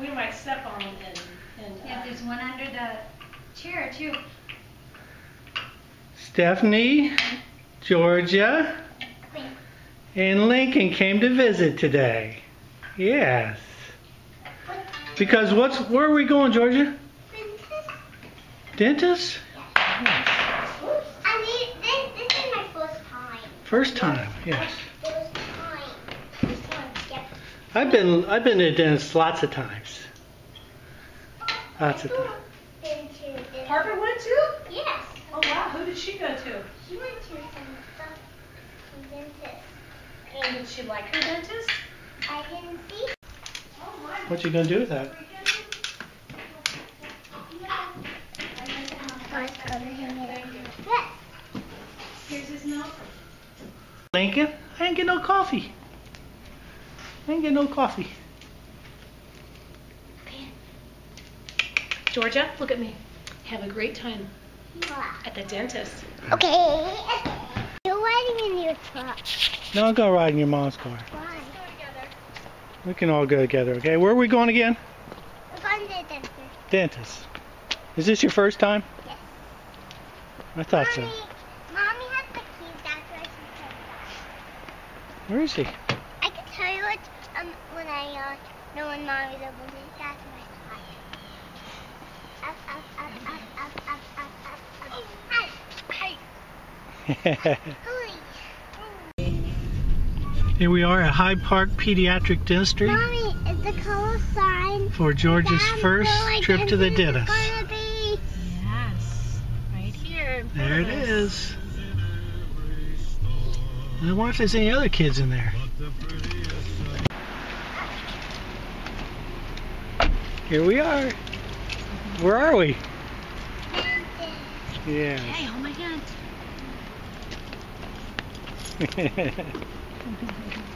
We might step on them and, and. Yeah, uh, there's one under the chair too. Stephanie, Georgia, and Lincoln came to visit today. Yes. Because what's where are we going, Georgia? Dentist. Dentist? I mean, this, this is my first time. First time, yes. First time. First time, yep. I've been I've been to the dentist lots of times. Lots of times. Been to this- Harper went too? Yes. Oh wow, who did she go to? She went to some stuff. Some dentist. And did she like her dentist? I didn't see. Oh my. What you gonna do with that? Yes. Here's his note. Lincoln, I ain't get no coffee. I ain't get no coffee. Georgia, look at me. Have a great time What? at the dentist. Okay. You're riding in your truck. No, I'll go ride in your mom's car. Why? We can all go together, okay? Where are we going again? We're going to the dentist. Dentist. Is this your first time? Yes. I thought so. Mommy, Mommy has the keys. That's where she said Where is he? that. I can tell you it um, when I uh, know when Mommy's able to. That's my car. Up, up, up, up, up, up, up, up, up. Hey, hey. Here we are at Hyde Park Pediatric Dentistry Mommy, is the color sign? for George's first where trip to the dentist dentist. is gonna be. Yes. Right here. There of it us. is. I wonder if there's any other kids in there. Here we are. Where are we? Hey, Yes. oh my god.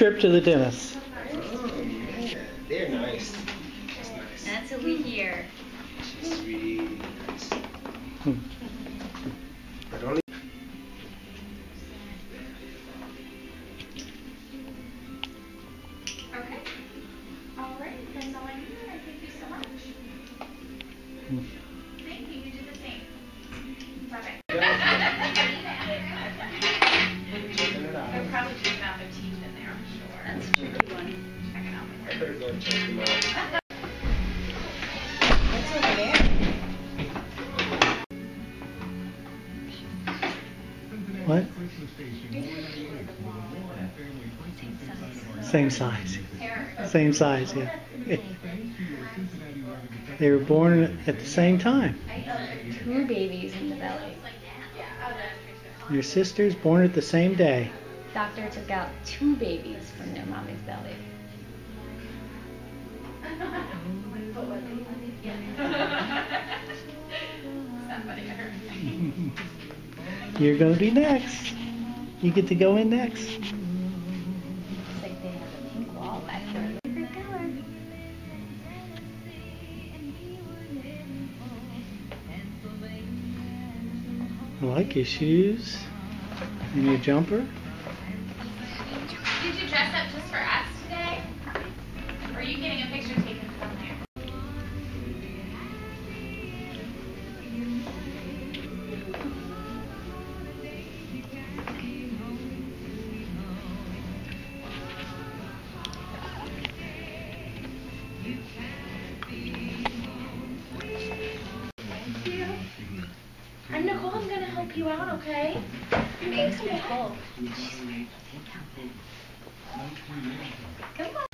Trip to the dentist. Same size. Same size, yeah. They were born at the same time. Two babies in the belly. Your sisters born at the same day. Doctor took out two babies from their mommy's belly. You're gonna be next. You get to go in next. Your shoes and your jumper. Out, okay? Thanks, Nicole. Come on.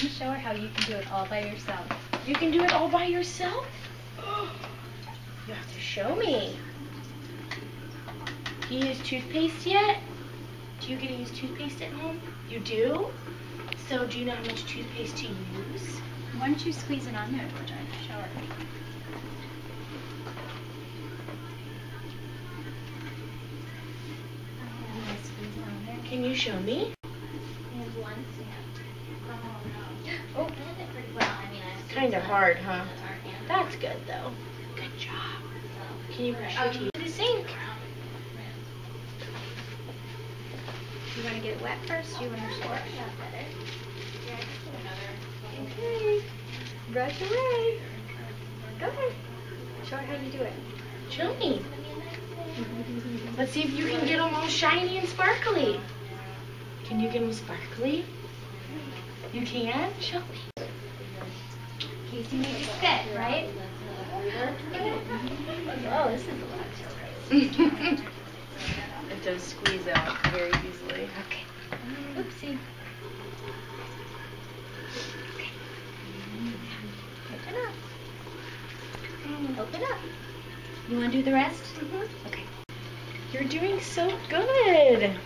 You show her how you can do it all by yourself. You can do it all by yourself? You have to show me. Do you use toothpaste yet? Do you get to use toothpaste at home? You do? So do you know how much toothpaste to use? Why don't you squeeze it on there, Georgia? Show her. Can you show me? And yeah. Oh, it pretty well. I mean, I Kind of hard, huh? That's good though. Good job. Can you brush your teeth in the sink? You want to get it wet first? You want to squirt? Okay. Brush away. Go ahead. Show her how you do it. Show me. Let's see if you can get them all shiny and sparkly. Can you get them sparkly? You can? Show me. Casey made you spit, right? Oh, this is a lot to it does squeeze out very easily. Okay. Oopsie. Open up. Open up. You want to do the rest? Mm-hmm. Okay. You're doing so good.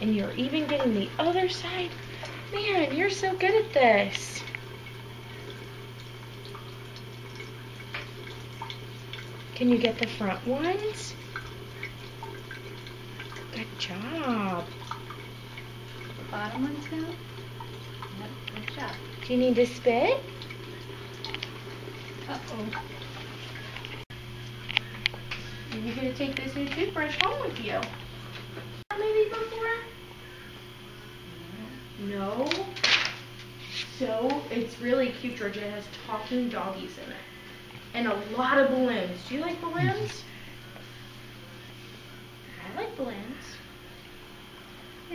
And you're even getting the other side. Man, you're so good at this. Can you get the front ones? Good job. The bottom ones now? Do you need to spit? Uh-oh. Are you gonna take this new toothbrush home with you? Maybe before? No. So it's really cute, Georgia. It has talking doggies in it. And a lot of balloons. Do you like balloons? I like balloons.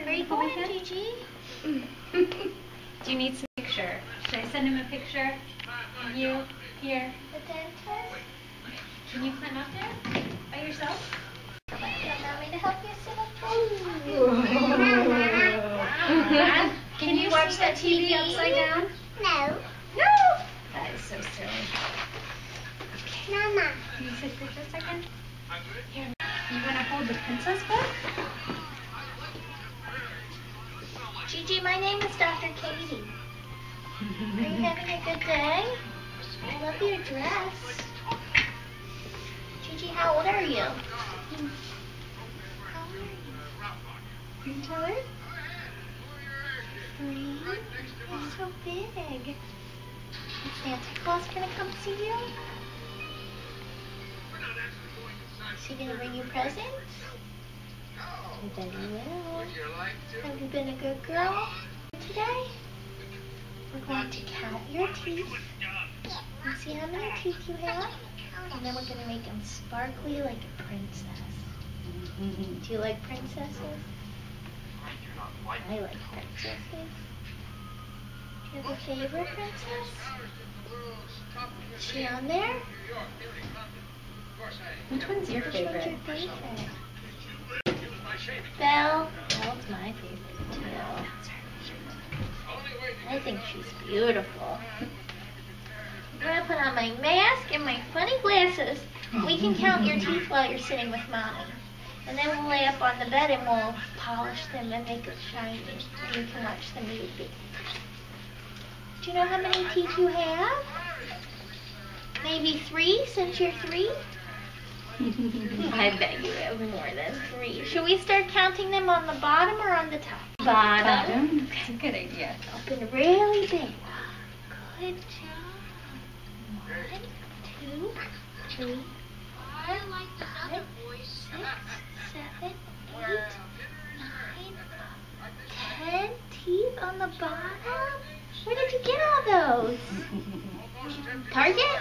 Are you going. Gigi? Mm. You need some picture? Should I send him a picture of you here? The dentist? Can you climb up there by yourself? You want me to help you sit up Can you watch that TV upside down? No. No. That is so silly. Mama. Can you sit for just a second? Here. You want to hold the princess book? Gigi, my name is Dr. Katie. Are you having a good day? I love your dress. Gigi, how old are you? How old are you? Her? Three. You're so big. Is Santa Claus gonna come see you? Is he gonna bring you presents? I bet he will. Been a good girl today? We're going to count your teeth and see how many teeth you have. And then we're going to make them sparkly like a princess. Do you like princesses? I like princesses. Do you have a favorite princess? Is she on there? Which one's your Which one's favorite? your favorite? Belle. Belle's my favorite. I think she's beautiful. I'm gonna put on my mask and my funny glasses. We can count your teeth while you're sitting with mommy. And then we'll lay up on the bed and we'll polish them and make it shiny. And you can watch the movie. Do you know how many teeth you have? Maybe three since you're three? I bet you have more than three. Should we start counting them on the bottom or on the top? Bottom. Okay, good idea. Open really big. Good job. One, two, three, four, five, six, seven, eight, nine, ten teeth on the bottom. Where did you get all those? Target?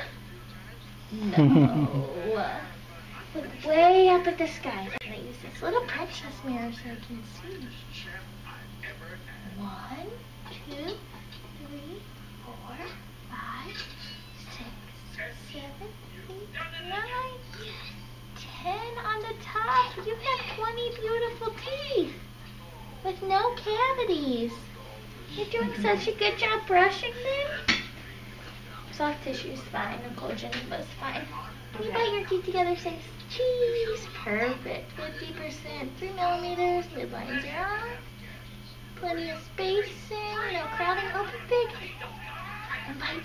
No. Look way up at the sky. I'm gonna use this little princess mirror so I can see. One, two, three, four, five, six, seven, eight, nine, ten on the top. You have 20 beautiful teeth with no cavities. You're doing such a good job brushing them. Soft tissue's fine. Nicole gingiva's fine. Can you bite your teeth together? Say cheese. Perfect. 50%. 3 millimeters. Midlines are on. Plenty of spacing. No crowding. Open big. And bite.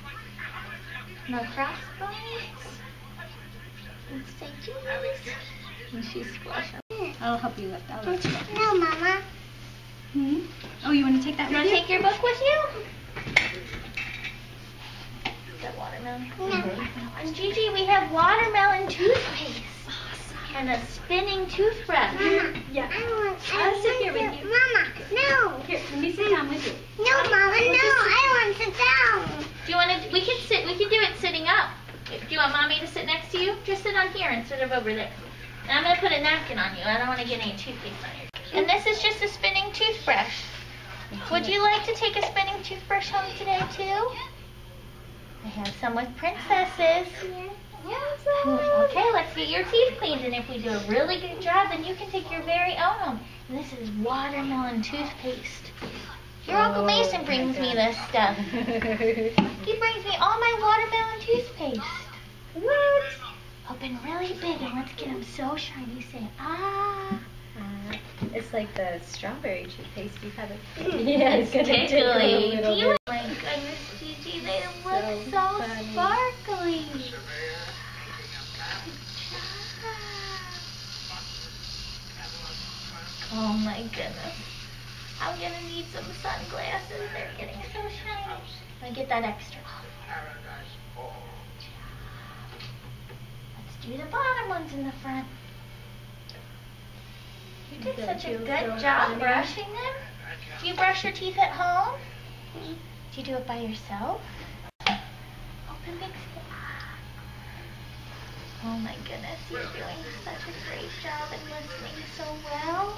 No cross bites. And say cheese. And she's squashing. I'll help you lift. I'll lift you up. No, Mama. Hmm? Oh, you want to take that You with want to take your book with you? That watermelon. No. And Gigi, we have watermelon toothpaste. And a spinning toothbrush. Mama. Yeah. I want. I I'll sit want here with you. Mama, no. Here, let me sit down with you. No, Mama, no. I want to sit down. Do you want to? We can sit. We can do it sitting up. Do you want mommy to sit next to you? Just sit on here instead of over there. And I'm gonna put a napkin on you. I don't want to get any toothpaste on you. And this is just a spinning toothbrush. Would you like to take a spinning toothbrush home today too? I have some with princesses. Okay, let's get your teeth cleaned, and if we do a really good job, then you can take your very own home. And this is watermelon toothpaste. Your Uncle Mason brings me this stuff. He brings me all my watermelon toothpaste. What? Open really big and let's get them so shiny. Say ah. Uh, it's like the strawberry toothpaste you have. Yeah, it's gonna tickly. Do you? bit. Oh goodness, Gigi, they look So so, sparkly. Oh my goodness. I'm gonna need some sunglasses. They're getting so shiny. Me get that extra. Let's do the bottom ones in the front. You did such a good job brushing them. Do you brush your teeth at home? Do you do it by yourself? Open big. Oh my goodness, you're doing such a great job and listening so well.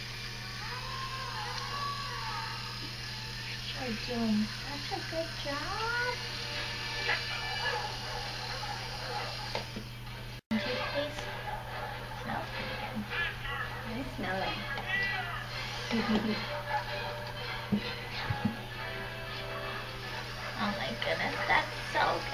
You're doing such a good job. I smell it. Oh my goodness, that's so good.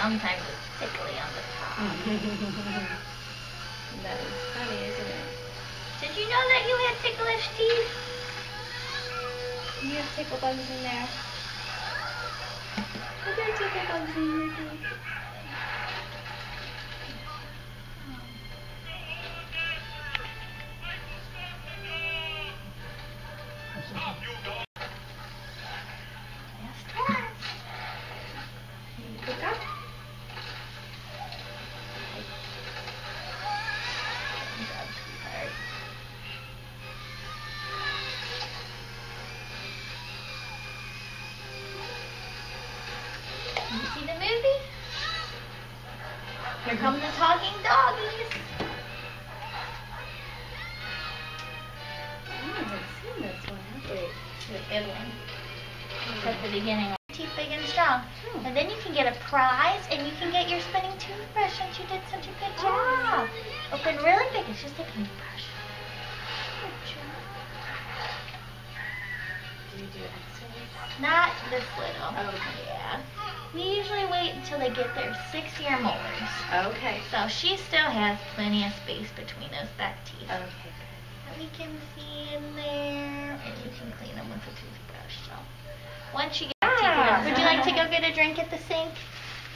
Sometimes it's tickly on the top. That is funny, isn't it? Did you know that you had ticklish teeth? You have tickle bugs in there. Are there tickle bugs in your teeth? Here come the talking doggies. I haven't seen this one, we? The good one. Hmm. It's at the beginning. Teeth big and strong. Hmm. And then you can get a prize and you can get your spinning toothbrush since you did such a good job. Ah. Open really big. It's just a paintbrush. Good job. Do you do x-rays? Not this little. Okay. Yeah. We usually wait until they get their six year molars. Okay. So she still has plenty of space between those back teeth. Okay, that we can see in there. And you can clean them with a toothbrush. So once you get Ah. would you like to go get a drink at the sink?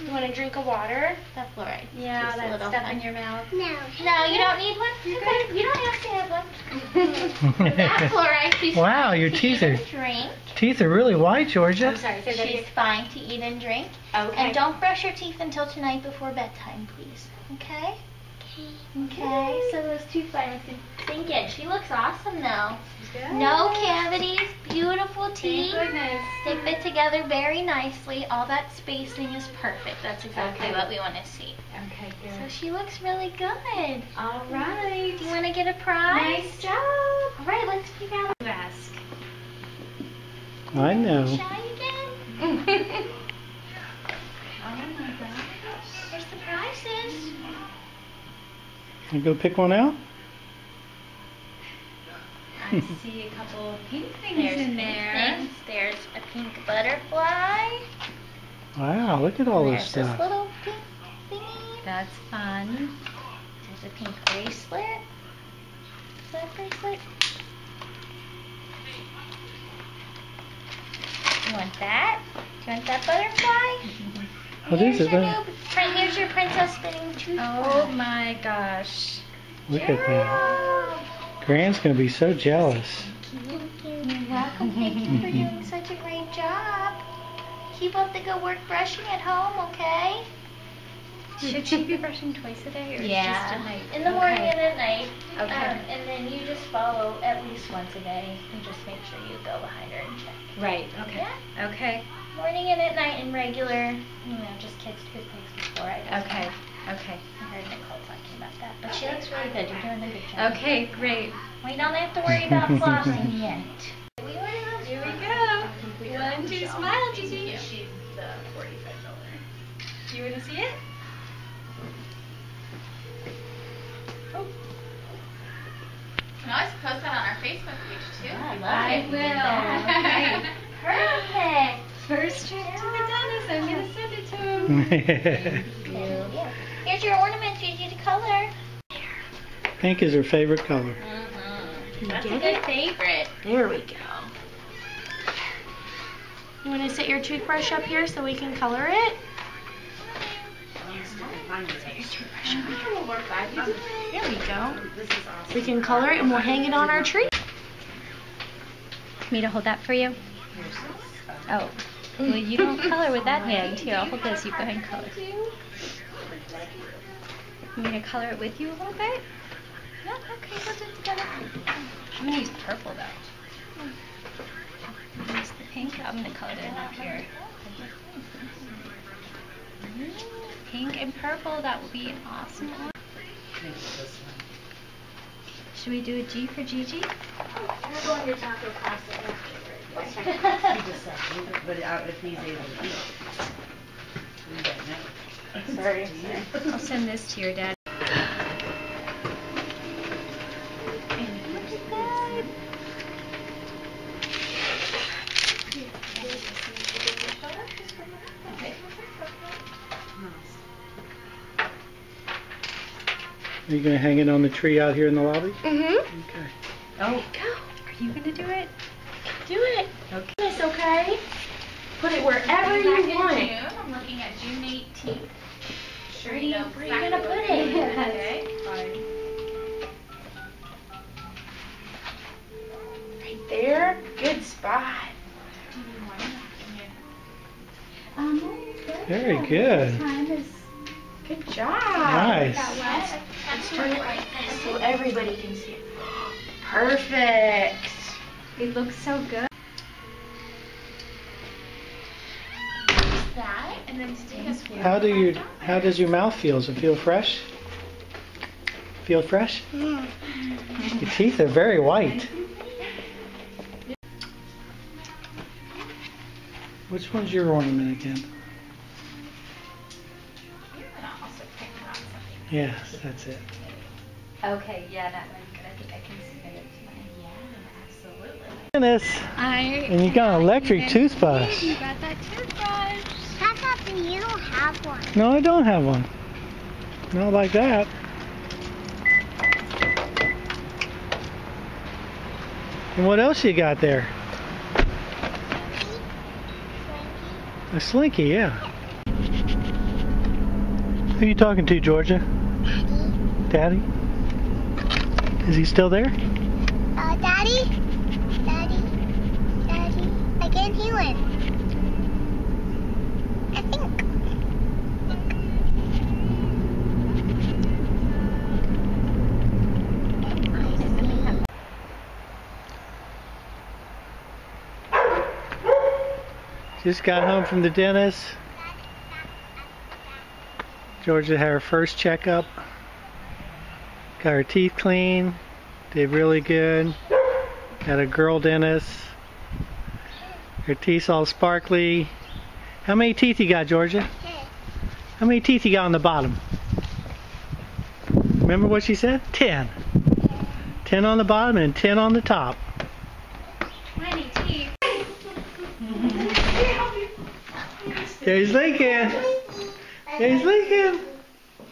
You want a drink of water? That fluoride. Yeah, Just that little stuff fun. in your mouth. No. No, you don't need one. Okay, you don't have to have one. That's fluoride. She's Wow, your teeth eat are- and drink. Teeth are really white, Georgia. I'm sorry, say She's again. fine to eat and drink. Okay. And don't brush your teeth until tonight before bedtime, please. Okay? Okay. Okay. So those two vitamins can sink in. She looks awesome though. Good. No cavities, beautiful teeth. Thank goodness. They fit together very nicely. All that spacing is perfect. That's exactly Okay. what we want to see. Okay, So she looks really good. All right. Do you want to get a prize? Nice job. All right, let's pick out You ask. I know. shy again. Oh my gosh. Here's the prizes. You go pick one out? I see a couple of pink things There's in there. things. There's a pink butterfly. Wow, look at all this There's this stuff. little pink thingy. That's fun. There's a pink bracelet. Is that a bracelet? You want that? Do you want that butterfly? What is here's it? your new, here's your princess spinning toothbrush. Oh my gosh. Look at that. Gran's gonna be so jealous. Thank You're welcome. Thank you for doing such a great job. Keep up the good work brushing at home, okay? Should she be brushing twice a day or just Yeah. at night? In the morning Okay. and at night. Okay. Um, and then you just follow at least once a day and just make sure you go behind her and check. Right. Okay. Okay. Morning and at night and regular, you know, just kids toothpaste before I go. Okay. Okay. I heard Nicole talking about that. But she looks really good. You're doing a good job. Okay. Great. We don't have to worry about flossing yet. Here we go. One, two, smile, Gigi. She's the 45 dollar. You want to see it? can always post that on our Facebook page too. I love I it. will. Perfect. First trip to the dentist. I'm gonna send it to him. Yeah. Here's your ornament, Gigi, to color. Pink is her favorite color. Mm-hmm. That's a good favorite. There we go. You want to set your toothbrush up here so we can color it? There we go. We can color it and we'll hang it on our tree. Me to hold that for you? Oh. Well, you don't color with that hand. Here, I'll hold this. You go ahead and color. You want me to color it with you a little bit? No? Okay, we'll do it together. I'm going to use purple, though. Hmm. Use the pink. I'm going to color it in up here. Hmm. Pink and purple. That would be an awesome one. Should we do a G for Gigi? We're going to taco class But if he's able to eat. We don't know. Sorry. I'll send this to your dad. Are you gonna hang it on the tree out here in the lobby? Mm-hmm. Okay. Oh, go. Are you gonna do it? Do it. Okay. It's okay. Put it wherever Back you in want it. June, I'm looking at June 18th. Sure Where you you- know where you exactly gonna put to it? do, Okay, fine. Right there. Good spot. Very good. Good job. Nice. Let's turn it like this so everybody can see it. Perfect. It looks so good. That and then stick a How do you? How does your mouth feel? Does it feel fresh? Feel fresh? Mm. Your teeth are very white. Which one's your ornament again? Yes, that's it. Okay, yeah, that one. good. I think I can see it. Dennis, I and you got an electric toothbrush. You got that toothbrush. How come you don't have one? No, I don't have one. Not like that. And what else you got there? Slinky. A slinky, yeah. Who are you talking to, Georgia? Daddy? Daddy? Is he still there? Uh, Daddy? Daddy? Daddy? I can't hear it. I think. Just got home from the dentist. Georgia had her first checkup. Got her teeth clean. Did really good. Got a girl dentist. Her teeth all sparkly. How many teeth you got, Georgia? How many teeth you got on the bottom? Remember what she said? Ten. Ten on the bottom and ten on the top. Twenty teeth. There's Lincoln. There's Lincoln.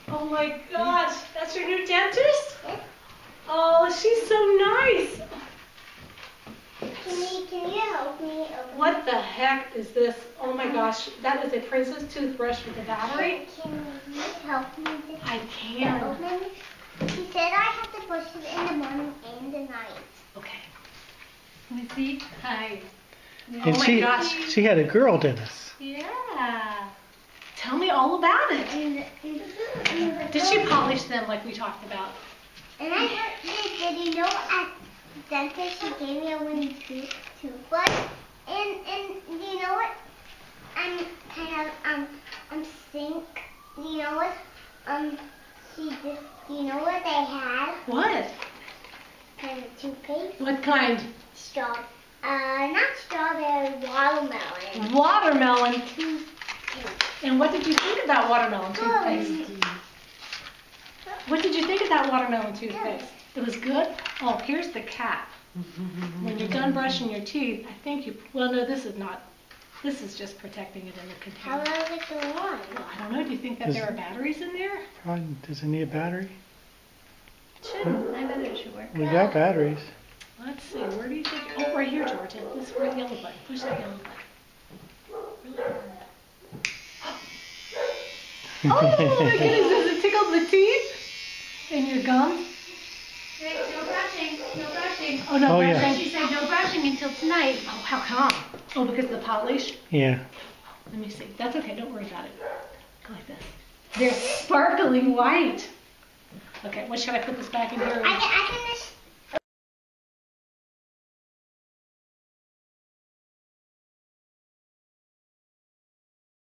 Oh my gosh, that's your new dentist? Oh, she's so nice. Can you, can you help me What the heck is this? Oh my gosh, that is a princess toothbrush with a battery? Can you help me I can. Oh, open? She said I have to brush it in the morning and the night. Okay. Let me see. Hi. And Oh my she gosh. she had a girl dentist. Yeah. Tell me all about it. Did she polish them like we talked about? And I heard, did, did you know at dentist she gave me a wooden tooth toothbrush? And and you know what? I'm kind of um um sink. You know what? Um she did. You know what they had? What? Kind of toothpaste. What kind? Straw. Uh, not strawberry, watermelon. Watermelon. Toothpaste. And what did you think about watermelon toothpaste? What did you think of that watermelon toothpaste? It was good? Oh, here's the cap. When you're done brushing your teeth, I think you, well, no, this is not, this is just protecting it in the How container. long it go on? Well, I don't know, do you think that there are batteries in there? Probably, does it need a battery? Shouldn't. I bet it should work. We got batteries. Let's see, where do you think, oh, right here, Georgia. This is where the yellow button, push that yellow button. Really hard. Oh my goodness, does it tickle the teeth? And your gums? Wait, no brushing. No brushing. Oh, no, Oh, yeah. brushing. She said no brushing until tonight. Oh, how come? Oh, because of the polish? Yeah. Let me see. That's okay. Don't worry about it. Go like this. They're sparkling white. Okay, what should I put this back in here? I can, I